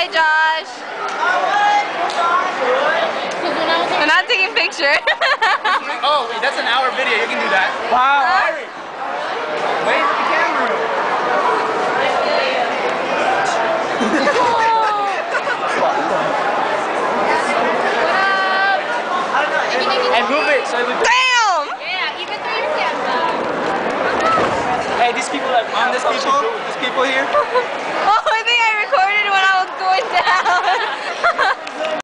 Hi, Josh. Not taking pictures. oh, wait, that's an hour video. You can do that. Wow. Uh, Where's the camera? and move it so it. Damn! Yeah, even through your camera. Hey, these people are... Um, these people, these people here.